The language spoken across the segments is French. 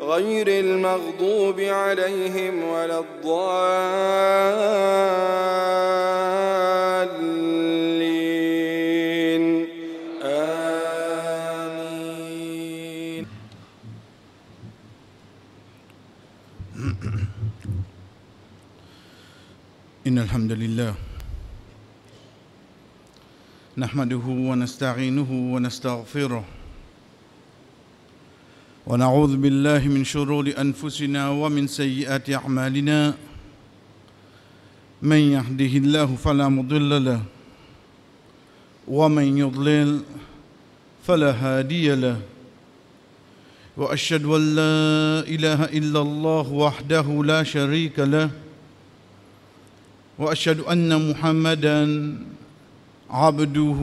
غير المغضوب عليهم ولا الضالين. آمين. إن الحمد لله نحمده ونستعينه ونستغفره ونعوذ بالله من شرور أنفسنا ومن سيئات أعمالنا. من يهده الله فلا مضل له ومن يضلل فلا هادي له. وأشهد أن لا إله إلا الله وحده لا شريك له وأشهد أن محمدا عبده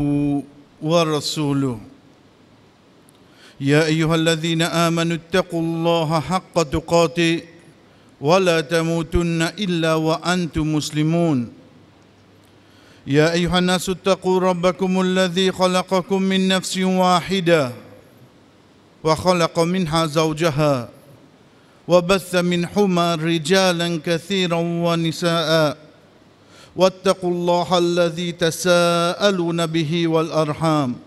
ورسوله. يا أيها الذين آمنوا اتقوا الله حق تقاته ولا تموتن إلا وأنتم مسلمون. يا أيها الناس اتقوا ربكم الذي خلقكم من نفس واحدة وخلق منها زوجها وبث منهما رجالا كثيرا ونساء واتقوا الله الذي تساءلون به والأرحام.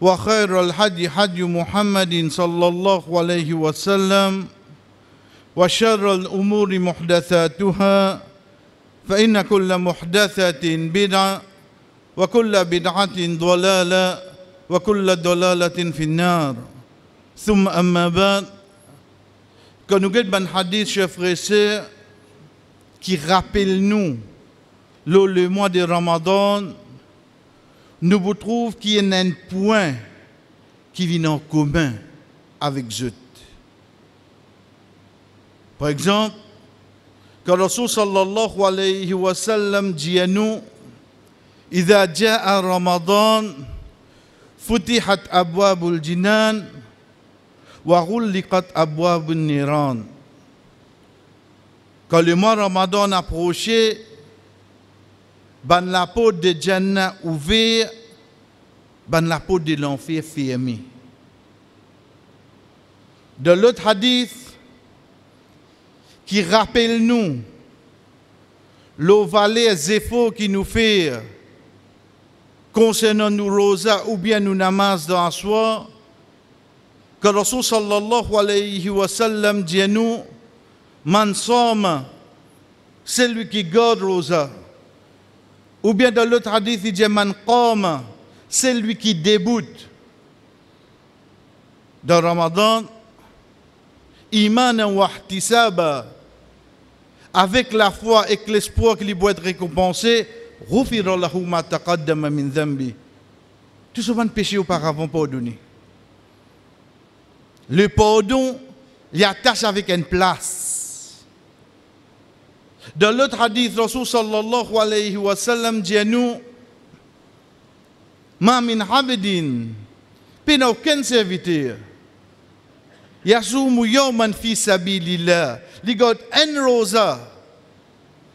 وخير الحدي حدي محمد صلى الله عليه وسلم وشر الأمور محدثاتها فإن كل محدثة بدعة وكل بدعة ضلالة وكل ضلالة في النار. ثم أما بعد quand nous un hadith, chers frères qui rappelle nous le mois de Ramadan, nous vous trouvons qu'il y a un point qui vient en commun avec eux. Par exemple, quand Rasul sallallahu alayhi wa sallam dit à nous, إذا جاء رمضان فتحت أبواب الجنان وغلقت أبواب النيران Quand le mois Ramadan approchait, ban la porte de Jannah ouverte, ban la porte de l'enfer fermée. De l'autre hadith qui rappelle nous le valet efforts qui nous fait concernant nos rosas ou bien nos namas dans la soir, que Rasul sallallahu alayhi wa sallam dit nous, man somme, celui qui garde rosa. Ou bien dans l'autre hadith, il dit Man celui qui débute dans Ramadan, imanan wa avec la foi et l'espoir qu'il doit être récompensé. Tout ce péché auparavant pardonné. Le pardon, il attache avec une place. Dans l'autre hadith, Rasul sallallahu alayhi wa sallam dit à nous Ma min abidin, puis aucun serviteur. Yasumu yawman fi sabilillah. Li got un rosa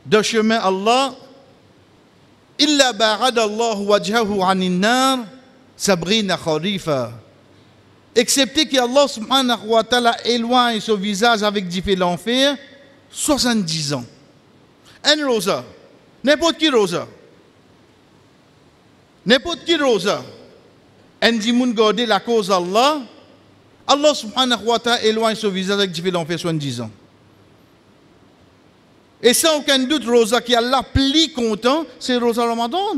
de chemin Allah. Illa ba'ad Allah wajhahu anin nar sabrina kharifa. Excepté que Allah subhanahu wa ta'ala éloigne son visage avec du feu l'enfer 70 ans. Un rosa. N'importe qui rosa. N'importe qui rosa. Un dimoun garder la cause Allah. Allah subhanahu wa ta'ala éloigne son visage avec l'enfer 70 ans. Et sans aucun doute, Rosa qui Allah plus content, c'est Rosa Ramadan.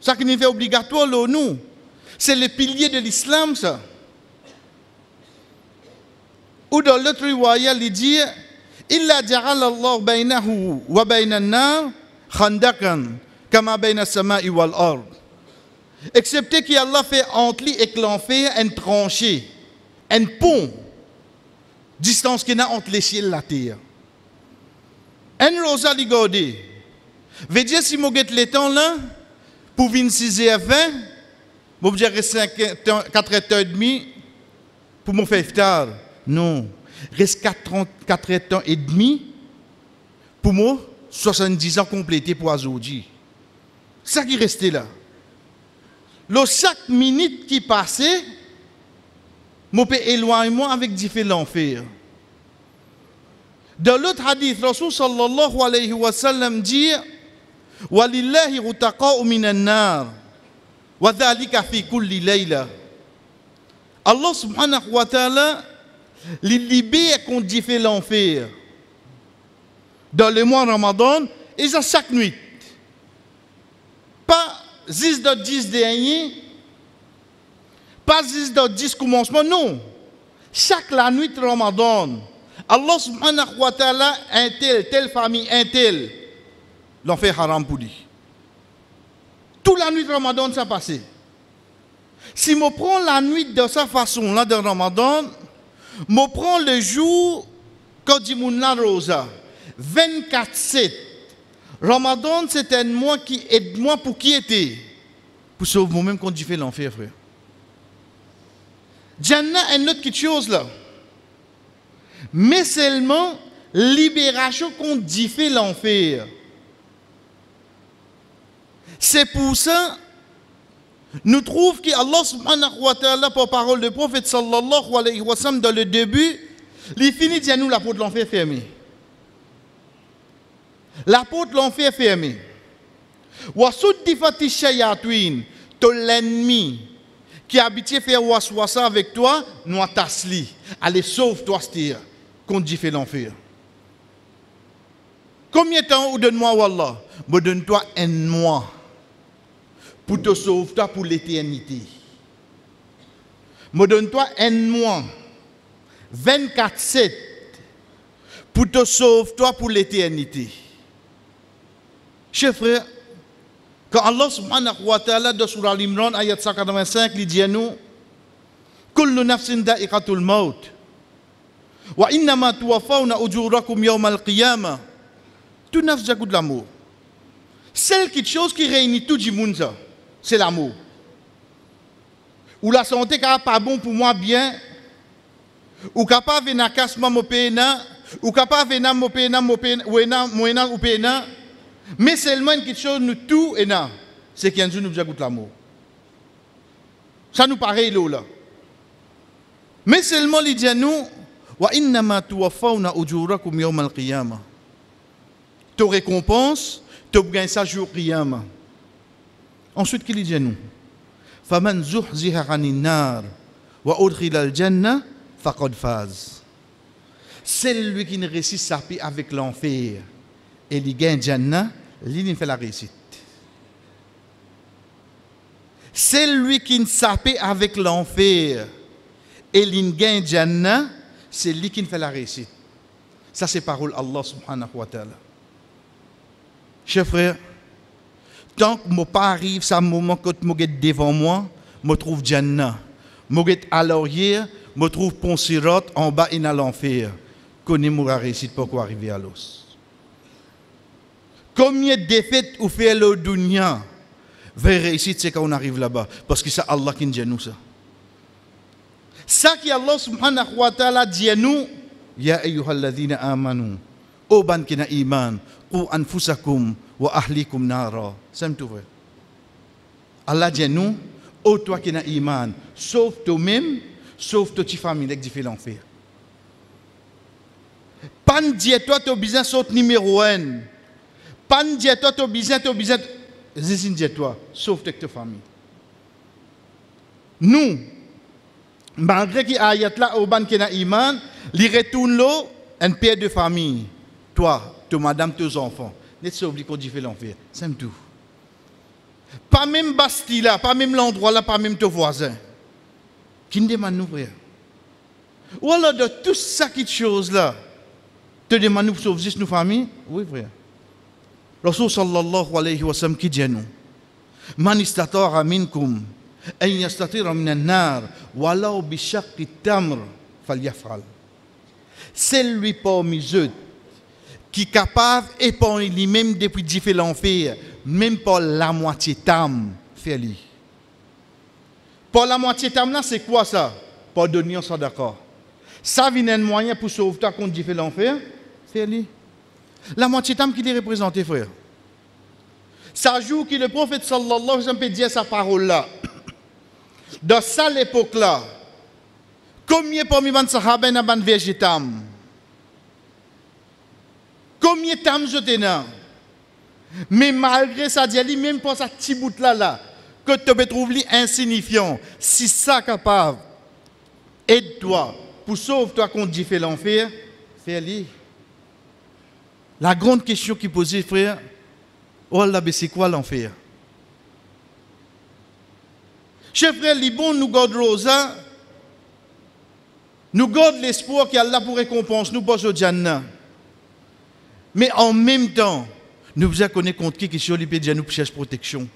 Ça qui n'est fait obligatoire, là, nous. C'est le pilier de l'islam, ça. Ou dans l'autre riwaya, il dit إلا جعل الله بينه وبين النار خندقا كما بين السماء والأرض Excepté qu'Allah fait entre lui et l'enfer une tranchée, un pont, distance qu'il y a entre les cieux et la terre. Un rosa ligordé. Veut dire si je get le temps là, pour 26h20, je vais rester 4h30 pour me faire tard. Non. Reste 4, 4 ans et demi pour moi, 70 ans complétés pour aujourd'hui. Ça qui restait là. Le chaque minute qui passait, je peux éloigner moi avec différents fers. Dans l'autre hadith, Rasul sallallahu alayhi wa sallam dit وَلِلَّهِ غُتَقَاءُ مِنَ النَّارِ وَذَلِكَ فِي كُلِّ لَيْلَةٍ Allah subhanahu wa ta'ala les libère contre différents l'enfer. Dans le mois Ramadan, et ça chaque nuit. Pas 10 de 10 dernier, pas 10 de 10 commencement, non. Chaque la nuit Ramadan, Allah subhanahu wa ta'ala, un tel, telle famille, un tel, l'enfer haram pour lui. Toute la nuit Ramadan, ça passé. Si je prends la nuit de sa façon-là de Ramadan, je prends le jour quand dit la rosa, 24-7. Ramadan, c'est un mois qui aide moi pour qui était? Pour sauver moi-même quand je fais l'enfer, frère. Jannah est autre chose là. Mais seulement libération contre fait l'enfer. C'est pour ça nous trouvons qu'Allah subhanahu wa ta'ala, par parole du prophète sallallahu alayhi wa sallam, dans le début, il finit de nous la porte de l'enfer fermée. La porte de l'enfer fermée. Wasuddifati shayatwin, ton l'ennemi qui a habitué faire waswasa avec toi, nous tasli. Allez, sauve-toi, c'est qu'on dit fait l'enfer. Combien de temps ou donne-moi, Wallah? Me donne-toi un mois pour te sauver toi pour l'éternité. Me donne-toi un mois, 24-7, pour te sauver toi pour l'éternité. Chers frères, quand Allah subhanahu wa ta'ala dans Surah Al-Imran, ayat 185, il dit à nous, كل نفس دائقة الموت وإنما توفون أجوركم يوم القيامة Tout nafs j'ai de l'amour. Celle qui chose qui réunit tout le monde, ça c'est l'amour. Ou la santé qui pas bon pour moi bien, ou capable venir casse mon ou capable venir mon pena, mon pena, ou pena, mais seulement une chose nous tout et là, c'est y a nous de l'amour. Ça nous paraît là. Mais seulement il dit à nous, wa innama tuwaffawna ujurakum yawm al-qiyamah. Tu récompense, tu gagnes ça jour qiyamah. Ensuite, qu'il dit à nous فَمَنْ زُحْزِهَ عَنِ النَّارِ وَأُدْخِلَ الْجَنَّةِ فَقَدْ فَازَ C'est lui qui ne réussit sa paix avec l'enfer et il gagne Jannah, lui fait la réussite. C'est lui qui ne paix avec l'enfer et il gagne Jannah, c'est lui qui fait la réussite. Ça, c'est parole Allah subhanahu wa ta'ala. Chers frères, tant que je pas arrive, ça moment que je devant moi, je trouve Jannah. Je suis à l'arrière, je trouve Ponsirat en bas et dans l'enfer. Connais moi réussite pour arriver à l'os? Combien de défaites ou fait le dunya? Vers réussite c'est quand on arrive là-bas parce que c'est Allah qui nous ça. Ça qui Allah subhanahu wa ta'ala dit à nous, Ya ayyuhalladhina amanu, O ban kina iman, qu anfusakum wa ahlikum nara. Vrai? Allah dit nous, ô toi qui as iman, sauve toi-même, sauve ta famille qui fait l'enfer. Pas dire toi tu besoin saute numéro 1. Pas dire toi tu besoin tu besoin zizine dire toi, sauve ta famille. Nous malgré qu'il ayat là au ban qui a iman, li retourne là un père de famille. Toi, madame, tes enfants. N'est-ce pas qu'on dit fait l'enfer? C'est tout. Pas même Bastille là, pas même l'endroit là, pas même tes voisins. Qui nous demande nous, Ou alors de tout ça qui chose là, te demande nous sauver nos familles Oui, frère. Rasul sallallahu alayhi wa sallam qui dit nous Man istata'a minkum an yastatira min an-nar walau bi shaqqi tamr falyaf'al. C'est lui parmi eux qui est capable d'épargner lui-même depuis fait l'enfer, même pas la moitié tam, fait-lui. Pour la moitié là, c'est quoi ça? Pour donner, on d'accord. Ça vient un moyen pour sauver toi contre fait l'enfer, fait-lui. La moitié tam qui est représenté, frère. Ça joue que le prophète sallallahu alayhi wa sallam peut dire sa parole là. Dans ça l'époque là, combien parmi les sahaba n'a pas végétam? Combien de temps je tenais Mais malgré ça, même pour ça petit bout là que tu peux trouver insignifiant, si ça capable, aide-toi. Pour sauver toi contre dit fait l'enfer, fais-le. La grande question qui posait, frère, oh là, c'est quoi l'enfer Chef frère, les bons nous gardent rosa, nous gardons l'espoir qu'il y a là pour récompense, nous au Jannah. Mais en même temps, nous vous connaître contre qui qui sur les nous cherche protection.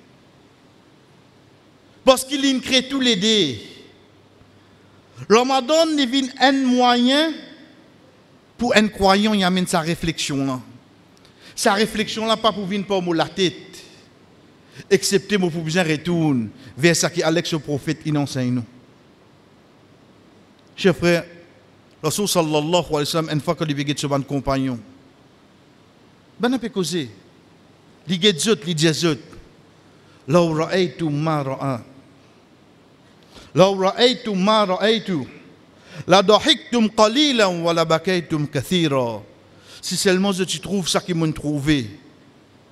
Parce qu'il crée tous les deux. Ramadan devient un moyen pour un croyant, il amène sa réflexion. Sa réflexion là, pas pour venir pour la tête. Excepté pour besoin retourner vers ce que Alex le prophète il enseigne nous. Chers frères, Rasul sallallahu alayhi wa sallam, une fois que il sur un compagnon, ben on peut causer. Li get zot, li dit zot. لو رأيتم ما رأى لو رأيتم ما رأيت لضحكتم قليلا ولا بكيتم كثيرا Si seulement je tu trouves ça qui m'ont trouvé,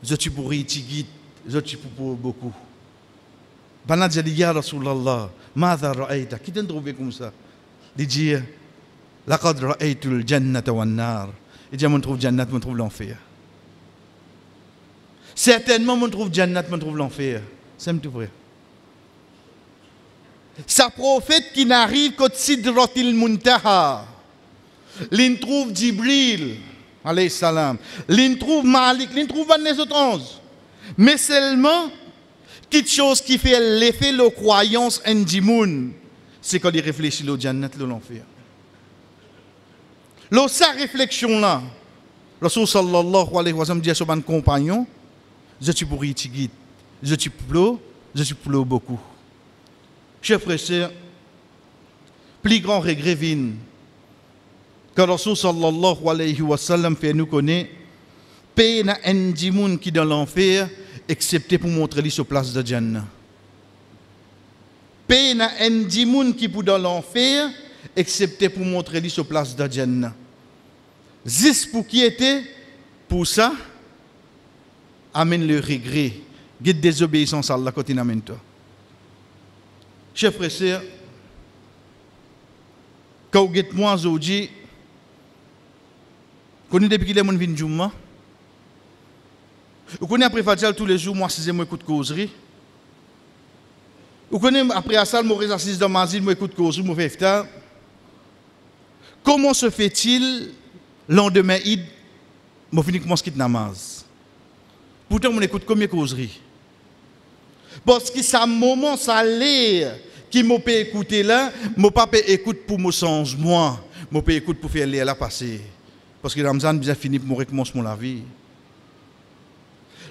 je tu pourrais t'y je tu pour beaucoup. Bana dit ya Rasulallah, ماذا رأيت Qui t'a trouvé comme ça Il dit لقد رأيت الجنة والنار. Il dit, on trouve Jannat, on trouve l'enfer. Certainement, on trouve Jannat, on trouve l'enfer. C'est tout vrai. Sa prophète qui n'arrive qu'au Sidratil Muntaha. L'in trouve Jibril, alayhi salam. L'in trouve Malik, l'in trouve les autres onze. Mais seulement, quelque chose qui fait l'effet de croyance en Jimoun, c'est quand il réfléchit au Jannat, l'enfer. Sa réflexion là, Rasul sallallahu alayhi wa sallam dit à son compagnon, je suis pour y je suis pour je suis pour beaucoup. Chers frères et sœurs, plus grand regret vient quand Rasul sallallahu alayhi wa sallam fait nous connaître, paye na un dimoun qui dans l'enfer, excepté pour montrer lui sur place de Jannah. Paye na un dimoun qui pour dans l'enfer, excepté pour montrer lui sur place de Jannah. Zis pour qui était? Pour ça, amène le regret, guide désobéissance à Allah côté amène toi. Chers frères et sœurs, quand vous êtes moi aujourd'hui, connaissez depuis est mon vin Juma. Vous connaissez après Fadjal tous les jours, moi, c'est moi écoute causerie. Vous connaissez après Assal, moi, assise dans ma moi écoute causerie, moi Comment se fait-il, lendemain, moi finis quitte namaz? Pourtant, on écoute combien de causeries? Parce que un moment, ça l'air qui m'a pas écouter là, m'a pas écoute pour me changer moi, m'a pas écoute pour faire l'air là passer. Parce que Ramzan bien fini pour recommencer mon la vie.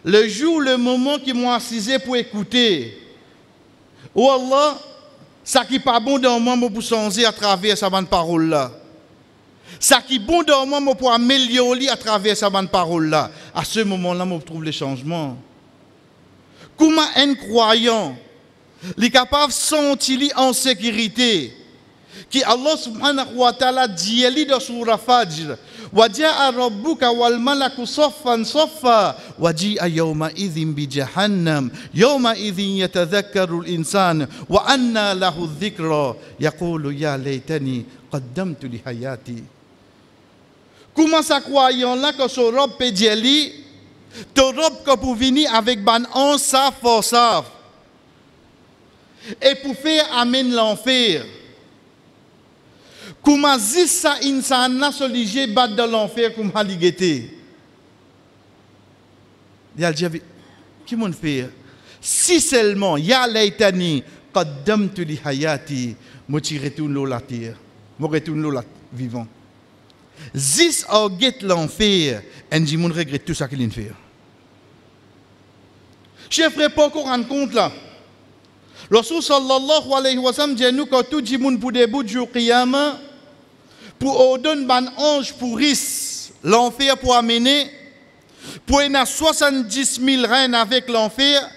Le jour, le moment qui m'a assisé pour écouter, oh Allah, ça qui pas bon dans moi pour changer à travers sa parole là. Ça qui est bon dans moi pour améliorer à travers sa bonne parole là. À ce moment-là, je trouve les changements. Comment un croyant est capable de sentir en sécurité qui Allah subhanahu wa ta'ala dit dans surah Fajr وجاء ربك والملك صفا صفا وجيء يومئذ بجهنم يومئذ يتذكر الإنسان وأنى له الذكرى يقول يا ليتني قدمت لحياتي Comment ça croyant là que son robe lui, ton robe que pour venir avec ban on ça force Et pour faire amène l'enfer. Comment zis ça insana soligé bat dans l'enfer comme haligete. Il a dit qui m'ont fait? Si seulement ya laitani qaddamtu li hayati mo retourne la terre mo retourne la vivant Zis a get l'enfer, et mon regrette tout ça qu'il vient fait. Chef frère, pas qu'on rend compte là. Rasul sallallahu alayhi wa sallam dit nous que tout le monde pour début du jour qiyama, pour ordonner ban ange pour l'enfer pour amener, pour y 70 000 reines avec l'enfer,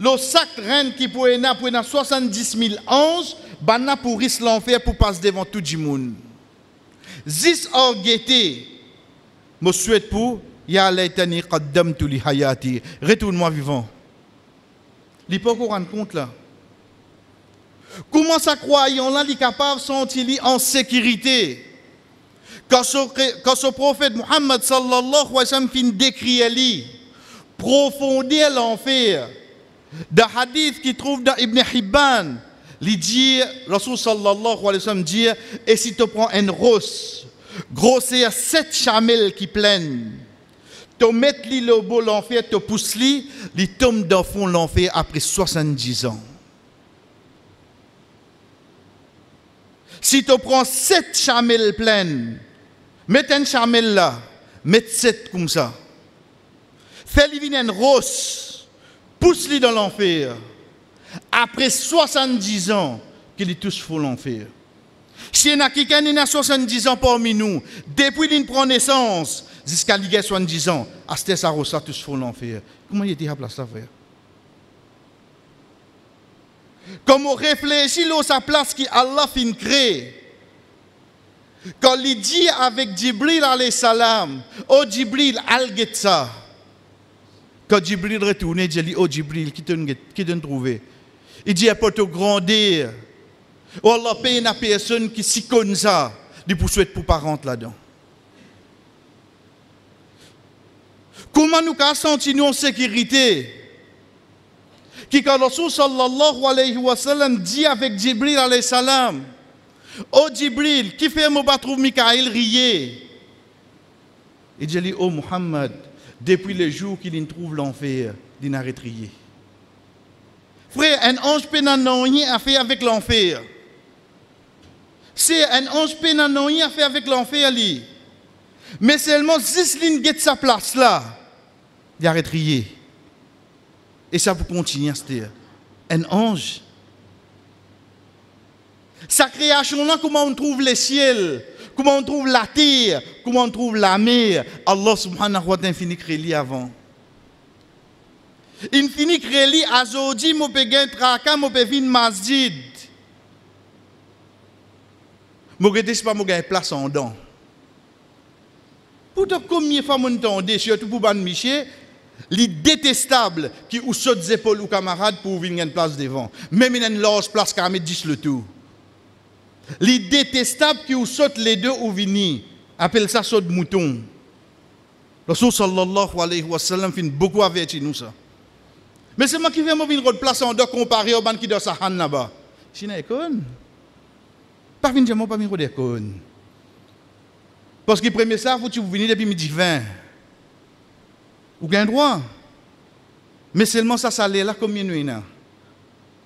le sac reine qui pour y pour 70 000 anges, ban pour l'enfer pour passer devant tout le monde. Zis orgueté, je souhaite pour Ya laitani qaddamtu li hayati. Retourne-moi vivant. Il peut rendre compte là. Comment ça croyant là, il est capable de sentir en sécurité? Quand ce, prophète Muhammad sallallahu alayhi wa sallam fin décrire lui, profondeur l'enfer. Dans hadith qui trouve dans Ibn Hibban, il dit, Rasul sallallahu dit, et si tu prends une rose, grossir sept chamelles qui plaignent, tu mets le beau l'enfer, tu pousses li, il tombe dans le fond l'enfer après 70 ans. Si tu prends sept chamelles pleines, mets une chamelle là, mets sept comme ça. Fais-lui une rose, pousse-lui dans l'enfer après 70 ans, qu'il est tous font l'enfer. Si y a quelqu'un qui a 70 ans parmi nous, depuis qu'il prend naissance jusqu'à qu'il a 70 ans, à ce ça ça tous font l'enfer. Comment il était à place, frère Comme on réfléchit à sa place qui Allah fin créé. Quand il dit avec Jibril alayhi salam, oh Jibril, al ça. Quand Jibril retourne, il dit, oh Jibril, qui t'a trouvé il dit, pour te grandir. Oh Allah paye une personne qui s'y connaît ça, il pour souhaiter pour parents là-dedans. Comment nous avons senti en sécurité? Qui quand Rasul sallallahu alayhi wa sallam dit avec Jibril alayhi salam, Oh Jibril, qui fait mon trouve Mikaël rier Il dit, oh Muhammad, depuis le jour qu'il trouve l'enfer, il n'a rier. Frère, un ange peut rien à faire avec l'enfer. C'est un ange peut rien à faire avec l'enfer. Mais seulement lignes get sa place là, il arrête de Et ça peut continuer dire. Un ange. Sa création là, comment on trouve les ciels, comment on trouve la terre, comment on trouve la mer? Allah subhanahu wa ta'ala finit avant. Il finit créer azodi mo pe gen traka mo pe vin masjid. Mo gete pas gen place en don. Pourtant combien de fois mon tendez surtout pour ban Miché, li détestable qui ou saute épaules ou camarades pour venir une place devant. Même une large place qui mettre 10 le tout. Li détestable qui ou saute les deux ou vini. Appelle ça saute mouton. Rasul sallallahu alayhi wa sallam fin beaucoup averti nous ça. Mais c'est moi qui vais me une place en deux comparé au ban qui doit sa là-bas. Je n'ai pas venir moi pas venir de con. Parce que premier ça, vous venez depuis midi 20. Vous avez droit. Mais seulement ça, ça là combien de nuits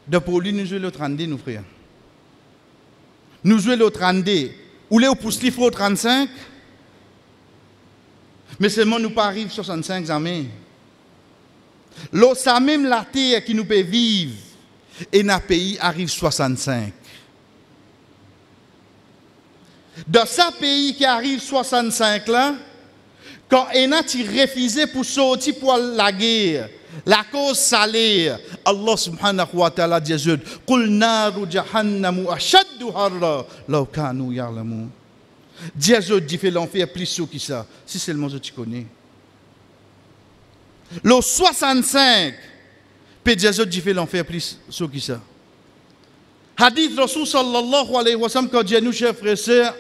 De pour lui, nous jouons le 32, nous frères. Nous jouons le 32. Ou les pousse faut 35. Mais seulement nous pas arrivent 65 amis. L'eau, ça même la terre qui nous peut vivre, et pays arrive 65. Dans ce pays qui arrive 65 là, quand a refusé pour sortir pour la guerre, la cause salaire, Allah subhanahu wa ta'ala dit naru ashaddu harra dit fait l'enfer plus chaud que ça, si seulement je te connais. Le 65, peut Jésus dit fait l'enfer plus ce qui ça. Hadith Rasul sallallahu alayhi wa sallam, quand nous, chers frères et sœurs,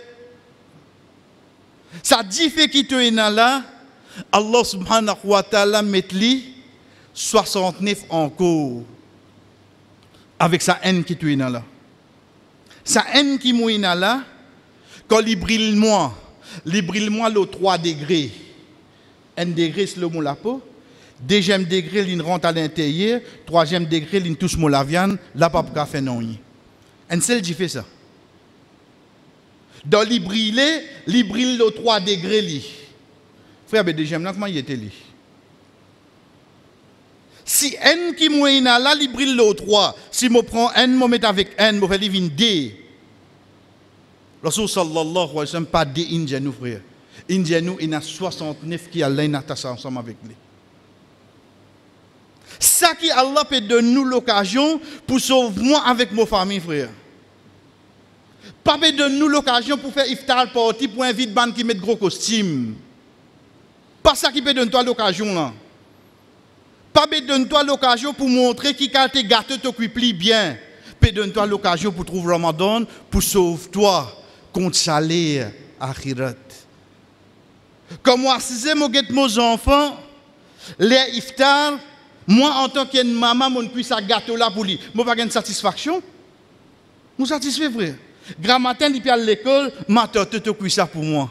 Ça dit fait qui te est là, Allah subhanahu wa ta'ala met li 69 encore avec sa haine qui te est là. Sa haine qui mouille là, quand il brille moins, il brille moins le 3 degrés. Un degré, c'est le mot la peau. Deuxième degré, il rentre à l'intérieur. Troisième degré, il touche mon la viande. Là, pas pour faire non. Un seul qui fait ça. Dans les brille, il brille le 3 degrés. Frère, ben deuxième là, comment il était li? Si n qui moyen là, il brille le 3. Si je prends n, je mets avec n, je fais une d. Rasul sallallahu alayhi wa sallam, pas d indien frère. Indien il y a 69 qui allaient ensemble avec lui. Ça qui Allah peut donner nous l'occasion pour sauver moi avec mon famille, frère. Pas peut donner nous l'occasion pour faire iftar party pour inviter ban qui met gros costume. Pas ça qui peut donner toi l'occasion là. Pas peut donner toi l'occasion pour montrer qui quand tes gâteaux te bien. Peut donner toi l'occasion pour trouver Ramadan pour sauver toi contre salaire akhirat. Comme moi, si c'est mon enfants, les iftar, moi, en tant que maman, je puisse un gâteau là pour lui. Je n'ai pas de satisfaction. Suis satisfait, frère. Grand matin, il à l'école, matin, tu te ça pour moi.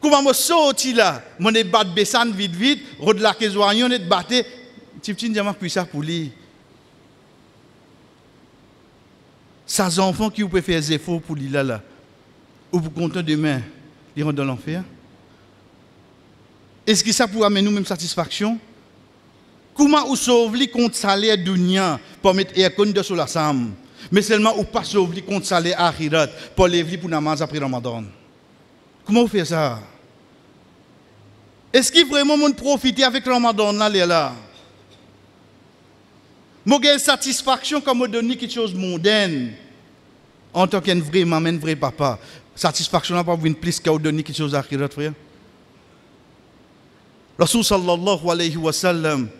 Comment je sorti là, je suis bat Bessan vite vite, la que je pour lui. Ces enfants qui peuvent faire des efforts pour lui là, là, ou pour compter demain, ils rentrent dans l'enfer. Est-ce que ça pourrait amener nous même satisfaction? Comment vous sauvez contre salaire dunya pour mettre aircon de sur la sam? Mais seulement ou pas sauver contre salaire akhirat pour lever pour namaz après Ramadan. Comment vous faites ça? Est-ce qu'il vraiment monde profiter avec Ramadan là là Moi j'ai satisfaction comme donner quelque chose de mondaine en tant qu'un vrai maman, un vrai papa. Satisfaction n'a pas plus qu'à donner quelque chose akhirat frère. Rasul sallallahu alayhi wa sallam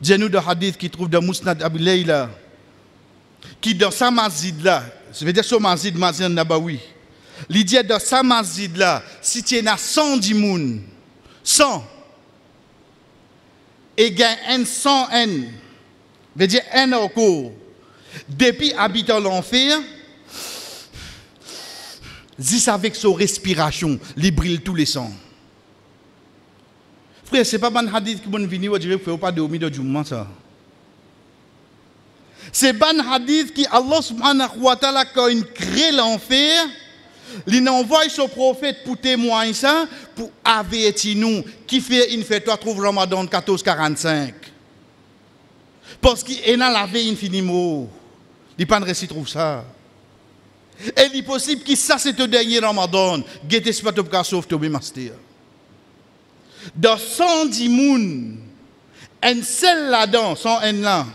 Dis-nous de hadith qui trouve dans Mousnad Abu Layla, qui dans sa mazid là, veut dire ce mazid, mazid Nabawi, il dit dans sa mazid là, si tu es 100 dimoun, 100, et gagne un 100 N, veut dire un encore, depuis habitant l'enfer, dis avec sa respiration, il brille tous les sangs. Frère, ce n'est pas un hadith qui vient venir dire qu'il ne faut pas dormir de Jumma, ça. C'est un hadith qui, Allah subhanahu wa ta'ala, quand il crée l'enfer, il envoie son prophète pour témoigner ça, pour avertir nous, qui fait une fête, toi, trouve Ramadan 1445. Parce qu'il est dans la vie infiniment. Il a pas récit, trouve ça. Et il est possible que ça, c'est le dernier Ramadan. Guettez pas de sauver Master dans 110 moun, un seul là-dedans, sans un là,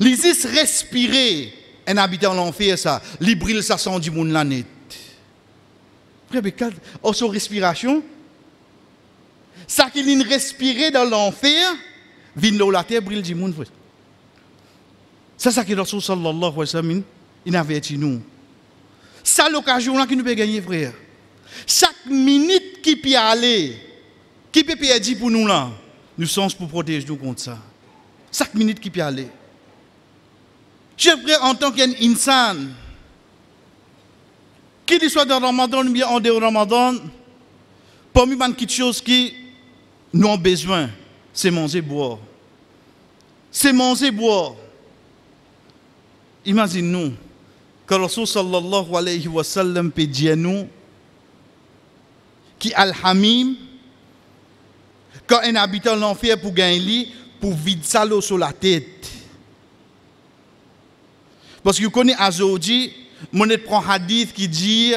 les respirer, un habitant l'enfer, ça, les brille ça 110 moun là net. Frère, mais oh, son respiration, ça qu'il respirer dans l'enfer, vient dans la terre, brille du monde. C'est ça que Rasul sallallahu alayhi wa sallam, il avertit nous. C'est l'occasion là qui nous peut gagner, frère. Chaque minute qui peut aller, qui peut dire pour nous là? Nous sommes pour protéger nous contre ça. Chaque minute qui peut aller. J'aimerais en tant qu'insan, qu'il soit dans le Ramadan ou bien en dehors du Ramadan, parmi les petites choses qui nous avons besoin, c'est manger boire. C'est manger boire. Imaginez-nous que Rasul sallallahu alayhi wa sallam peut dire nous qui al-hamim, quand un habitant l'enfer pour gagner lit, pour vider ça sur la tête. Parce que vous connaissez Azodi, mon prend hadith qui dit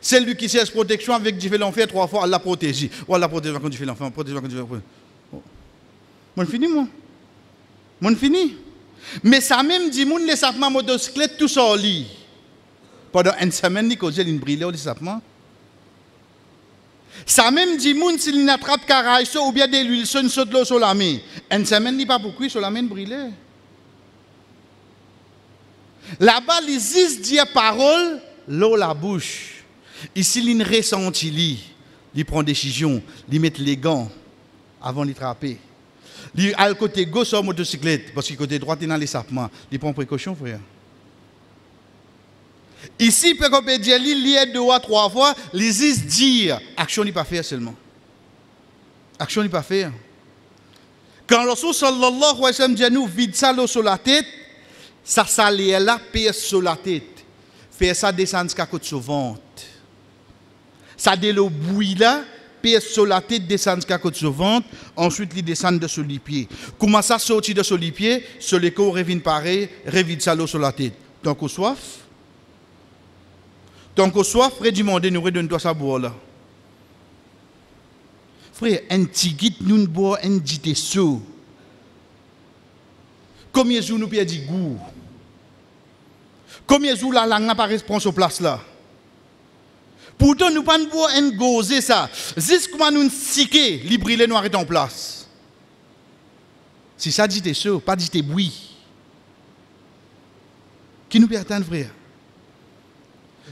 c'est lui qui cherche protection avec Dieu fait l'enfer trois fois, Allah protège. Ou Allah protège quand Dieu fait l'enfer, protège quand Dieu fait l'enfer. Moi, fini, moi? Moi, fini? Mais ça même dit, mon les sapements motocyclette tout ça au lit. Pendant une semaine, j'ai une brille au sapement. Ça même dit, moun, s'il n'attrape caraï ou bien de l'huile, son saute l'eau sur la main. Une semaine, n'est pas pourquoi sur la main brûlée. Là-bas, les is dit parole, l'eau la bouche. Ici, il ressenti il prend décision, il met les gants avant de trapper. Il a le côté gauche sur motocyclette, parce que côté droit, est dans les sapements. Il prend précaution, frère. Ici, peut qu'on dire, il y a deux ou trois fois, les dire, action n'est pas faire seulement. Action n'est pas faire. Quand le Rasul sallallahu alayhi wa sallam dit nous vide ça sur la tête, ça salé là, pire sur la tête. Faire ça descendre jusqu'à côté sur ventre. Ça de l'eau bouille là, pire sur la tête, descendre jusqu'à côté sur ventre, ensuite il descend de sur les pieds. Comment ça sortir de sur les pieds, sur les corps revient pareil, revide ça sur la tête. Tant qu'on soif, qu'on soif, frère du monde, nous redonne-toi ça boire là. Frère, un petit guide nous boit un dit sous. Combien de jours nous perdons goût Combien de jours la langue n'a pas réponse aux place là Pourtant, nous pas boire un gosé ça. Jusqu'à nous siquer, les nous arrêtent en place. Si ça dit chaud, pas dit bruit. Qui nous perd frère?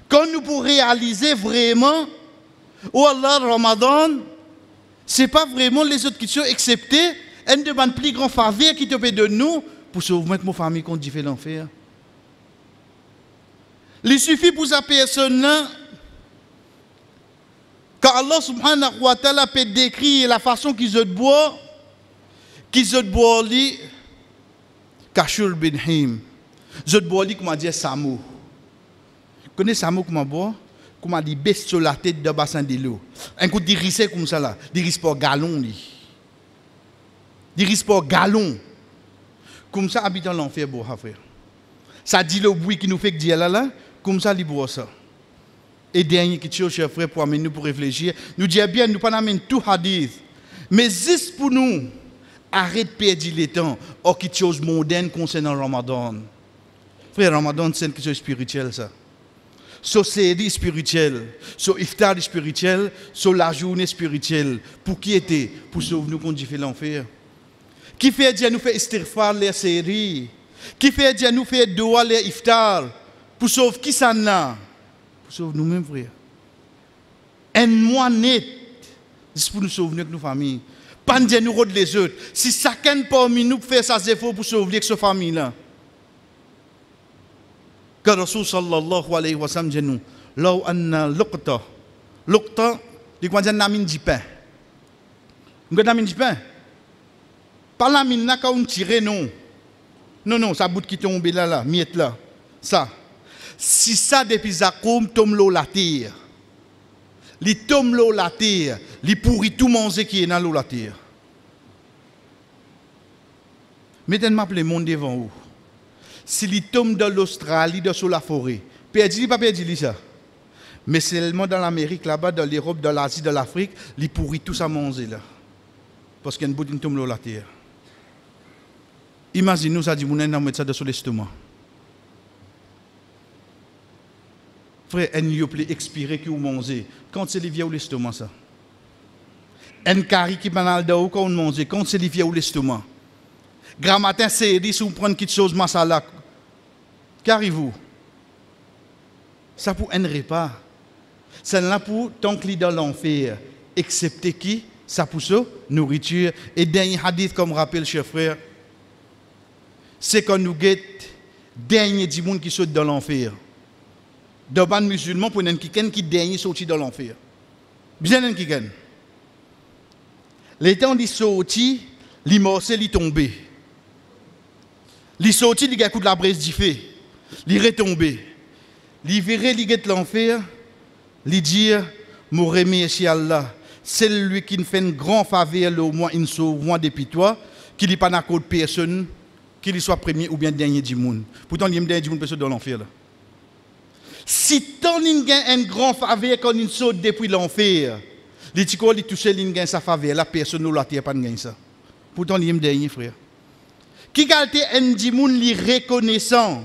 Quand nous pourrons réaliser vraiment, oh Allah, Ramadan, ce n'est pas vraiment les autres qui sont acceptés, une demande plus grand faveur qui te de nous pour sauver notre famille qu'on dit fait l'enfer. Il suffit pour sa personne-là, car Allah subhanahu wa ta'ala peut décrire la façon qu'ils se boivent, qu'ils se boivent, Kashul bin Him. Je bois, comment dire, Samou. Comment boire? comment dit baisse sur la tête de bassin de l'eau? Un coup de comme ça là, de pour galon li. De pour galon. Comme ça habitant l'enfer bon frère. Ça dit le qui nous fait que dire là là, comme ça li boit ça. Et dernier qui chose cher frère pour amener nous pour réfléchir, nous dit bien nous pas amener tout hadith. Mais juste pour nous arrête de perdre le temps ou quelque chose moderne concernant Ramadan. Frère Ramadan c'est quelque chose spirituel ça sur série spirituelle, sur iftar spirituel, sur la journée spirituelle. Pour qui était? Pour sauver nous qu'on fait l'enfer. Qui fait dire nous fait istighfar les séries? Qui fait dire nous fait doa les iftar? Pour sauver qui ça n'a? Pour sauver nous-mêmes, frère. Un mois net, c'est pour nous sauver nos familles. Pas nous les autres. Si chacun parmi nous fait ça, c'est pour sauver sa famille-là. Que Rasul sallallahu alayhi wa sallam dit nous, law anna luqta, luqta, di quoi dire namin di pain. Vous namin di pain? La mine n'a qu'à tirer non. Non, non, ça bout qui tombe là, là, miette là. Ça. Si ça depuis Zakoum tombe l'eau la terre, li tombe l'eau la terre, li pourrit tout manger qui est dans l'eau la terre. Mettez-moi le monde devant vous s'il tombe dans l'Australie, dans la forêt, perdu, pas perdu ça. Mais seulement dans l'Amérique, là-bas, dans l'Europe, dans l'Asie, dans l'Afrique, il pourrit tout ça manger là. Parce qu'il y a une bout tombe dans la terre. Imaginez-nous, ça dit, vous mettre ça dans l'estomac. Frère, un lieu peut expirer qui vous mangez. Quand c'est les vieux l'estomac, ça. Un carré qui banal de quand vous mangez. Quand c'est les vieux l'estomac. Grand matin, c'est dit, si vous prenez quelque chose, masala, qu'arrive-vous Ça pour un repas. C'est là pour tant que dans l'enfer, excepté qui Ça pour ça, nourriture. Et dernier hadith, comme rappelle, cher frère, c'est quand nous guette dernier du monde qui saute dans l'enfer. Dans les musulmans, pour un qui dernier sorti dans l'enfer. Bien un qui Les temps dit sorti, l'immorcel est tombé. Il sorti, il a coup de la braise du feu. Il est retombé. Il verrait, il l'enfer. Il dit, mon remercie Allah. C'est lui qui fait une grande faveur, au moins une sauve, moins depuis toi, qu'il n'est pas d'accord de personne, qu'il soit premier ou bien dernier du monde. Pourtant, il y a dernier du monde personne dans l'enfer. Si tant il a une grande faveur quand il saute depuis l'enfer, il dit qu'il touche sa faveur, la personne ne l'a pas gagné ça. Pourtant, il y a dernier frère. Qui galte un dimoun li reconnaissant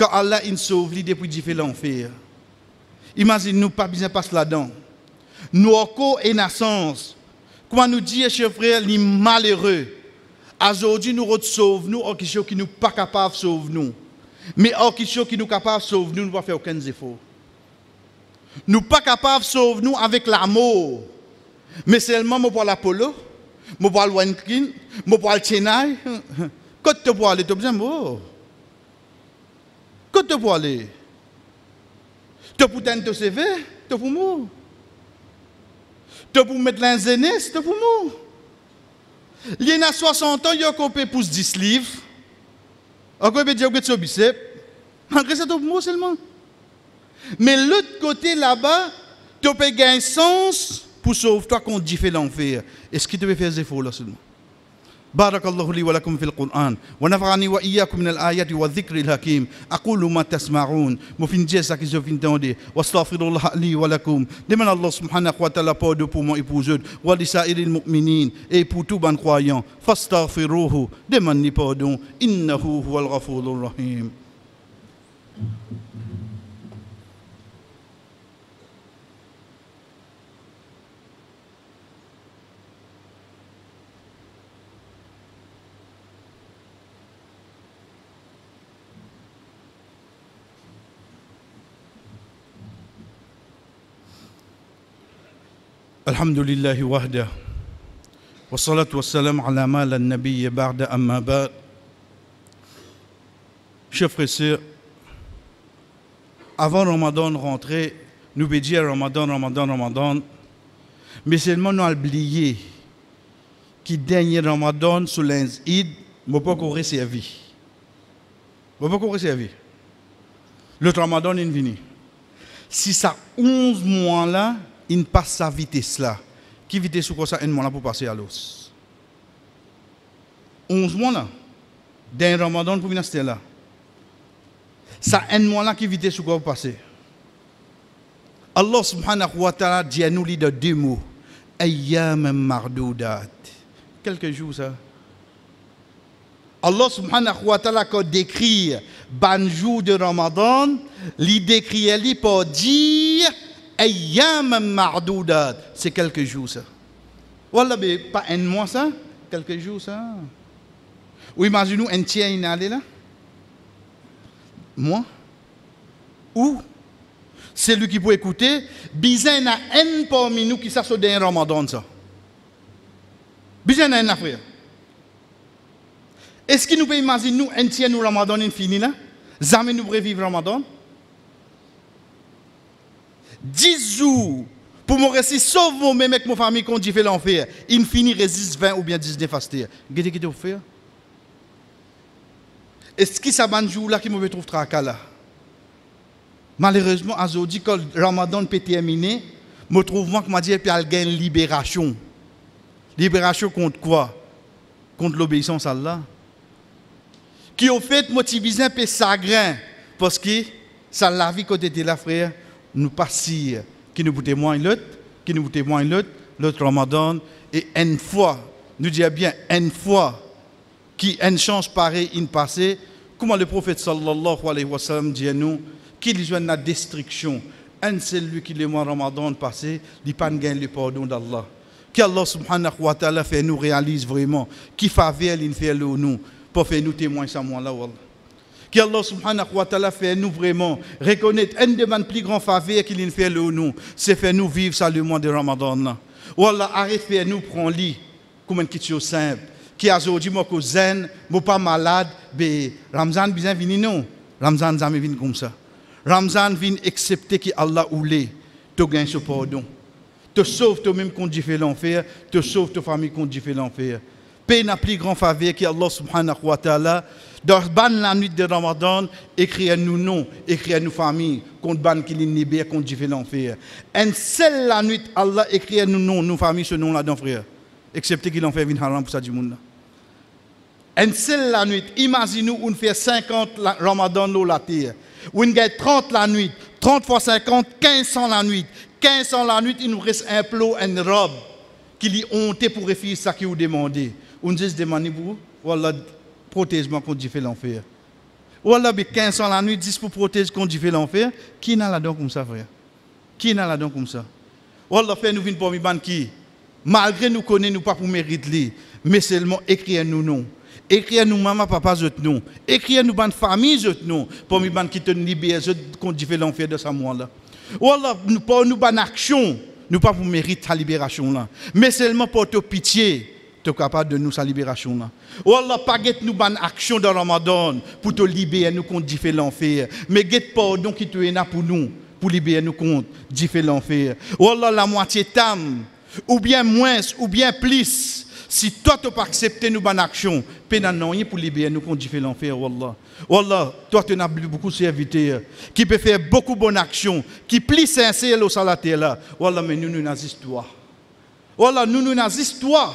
que Allah in sauve li depuis fait l'enfer. Imagine nous pas bien passer là-dedans. Nous encore et naissance. Comment nous dire, chers frères, les malheureux. Aujourd'hui, nous sauvons nous, qui nous pas capable de sauver nous. Mais chose qui nous capable de sauver nous, nous ne pouvons faire aucun effort. Nous pas capables de sauver nous avec l'amour. Mais seulement moi pour l'Apollo, moi pour le Wenkin, moi pour le Chennai. Quand tu peux aller, tu as besoin de Quand tu peux aller? Tu peux te CV, tu peux mourir? Tu peux mettre l'ingénieur, tu peux mourir? Il y a 60 ans, il y a coupé pour 10 livres. Encore, il y a des biceps. Malgré ça, peux mourir seulement. Mais l'autre côté là-bas, tu peux gagner un sens pour sauver toi contre différents l'enfer. Est-ce que tu peux faire des efforts là seulement? بارك الله لي ولكم في القرآن ونفعني وإياكم من الآيات والذكر الحكيم أقول ما تسمعون مفين جيسا كي زوفين تاندي واستغفر الله لي ولكم لمن الله سبحانه وتعالى pour mon épouse ولسائر المؤمنين et pour tout فاستغفروه demandez pardon. إنه هو الغفور الرحيم الحمد لله وحده والصلاة والسلام على ما لا النبي بعد أما بعد Chers frères et sœurs, avant Ramadan rentrer, nous pouvons dire Ramadan, Ramadan, Ramadan, mais seulement nous avons oublié que dernier Ramadan sous l'Inde, ne pas courir servi. Ne pas courir servi. Le Ramadan est venu. Si ça 11 mois là, il passe sa vitesse là. Qui vitesse ou quoi ça, un mois là pour passer à l'os? 11 mois là. D'un ramadan pour venir là. Ça, un mois là qui vitesse ou quoi pour passer? Allah subhanahu wa ta'ala dit à nous de deux mots. Ayyam mardoudat. Quelques jours ça. Allah subhanahu wa ta'ala décrit ban jour de Ramadan, il décrit pour dire. C'est quelques jours ça. Voilà, mais pas un mois ça, quelques jours ça. Ou imaginez-nous un tiers inhalé là. Moi Ou celui qui peut écouter, bizarre n'a un parmi nous qui s'assoit dans Ramadan ça. Bizarre n'a un affaire. Est-ce que nous pouvons imaginer nous un tiers nous Ramadan est fini là? Jamais nous pourrons vivre Ramadan? 10 jours pour me rester sauf moi-même avec ma famille qu'on dit fait l'enfer. Il finit résiste 20 ou bien 19 fastés. Qu'est-ce que tu faire Est-ce que ça un jour là qui me trouve tracas là? Malheureusement, aujourd'hui, quand le Ramadan peut terminer, me trouve moi que m'a dit a une libération. Libération contre quoi? Contre l'obéissance à Allah. Qui au fait motivé un peu chagrin parce que ça la vie côté de la frère nous passir, qui nous témoigne l'autre, qui nous témoigne l'autre, l'autre Ramadan, et une fois, nous disons bien une fois, qui une chance pareille in passé, comment le prophète sallallahu alayhi wa sallam dit à nous, qu'il a la destruction, un seul lui qui le mois Ramadan passé, il pas gagné le pardon d'Allah. Qu'Allah subhanahu wa ta'ala fait nous réalise vraiment, qui faveur il fait nous, pour faire nous témoigner ça moi là, que Allah subhanahu wa ta'ala fait nous vraiment reconnaître un des plus grands faveurs qu'il fait nous, c'est faire nous vivre le mois de Ramadan. Wallah, arrête faire nous prendre lit comme une question simple. Qui a aujourd'hui moi zen, moi pas malade, mais Ramzan bien venu non. Ramzan jamais comme ça. Ramzan vient accepter que Allah oulé, tu gagnes ce pardon. Tu sauves toi-même contre fait l'enfer, tu sauves ta famille contre fait l'enfer. Paix n'a plus grand faveur que Allah subhanahu wa ta'ala dans la nuit de Ramadan, écrire nous non, écrire nous famille, contre ban qui libère, contre Dieu l'enfer. Et seule la nuit, Allah écrit nous non, nous famille ce nom là dans frère. Excepté qu'il en fait une haram pour ça du monde. Et seule la nuit, imaginez-nous, on fait 50 Ramadan dans la terre. On gagne 30 la nuit, 30 fois 50, 1500 la nuit. 1500 la nuit, il nous reste un plot, une robe qui lui honte pour refuser ça qui vous demandez. On dit demander pour voilà, protège-moi contre fait l'enfer. Alors, 15 ans la nuit, 10 pour protéger contre fait l'enfer. Qui n'a la don comme ça, frère? Qui n'a la don comme ça? Alors, fait nous venir pour ban qui Malgré nous connaissons, nous pas pour mériter, mais seulement écrire nous non. Écrire nous maman, papa, je non. Écrire nous famille, je non. Pour ban qui te libère, je contre l'enfer de ce mois-là. Wallah, nous pas nous action, nous pas pour mériter sa libération là, mais seulement pour te pitié, tu es capable de nous sa libération là. Wallah, pas guette nous bonne action dans Ramadan pour te libérer nous contre différents l'enfer, mais guette pardon qui te est pour nous, pour libérer nous contre différents l'enfer. Wallah, la moitié tam, ou bien moins, ou bien plus. Si toi, tu pas accepté nos bonnes actions, pénal non pour libérer nous contre différents l'enfer, Wallah. Wallah, toi, tu as beaucoup de serviteurs qui peuvent faire beaucoup bonnes actions, qui plient sincère au salaté là. Wallah, mais nous, nous n'avons toi. Wallah, nous, nous n'avons toi.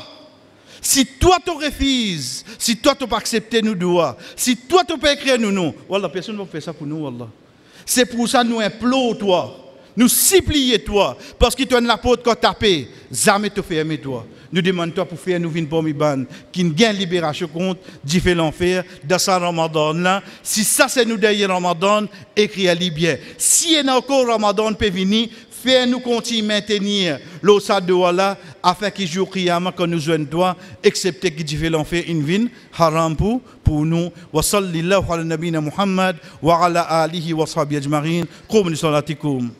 Si toi, tu refuses, si toi, tu pas accepté nous doigts, si toi, tu pas écrire nous non, Wallah, personne ne va faire ça pour nous. C'est pour ça que nous implorons toi. Nous supplions toi, parce que tu as la porte qu'on tapé, jamais te fermer toi. Nous demandons toi pour faire nous venir pour ban qui gagne libération contre différents l'enfer dans ce Ramadan là. Si ça c'est nous derrière Ramadan, écris bien. Si il y a encore Ramadan peut venir, fais nous continuer maintenir l'osa de Allah afin qu'il joue Qiyamah quand nous joignons toi, excepté que différents l'enfer in vin haram pour pour nous. Wa sallallahu ala nabina Muhammad wa ala alihi wa sahbihi ajma'in. Qum li salatikum.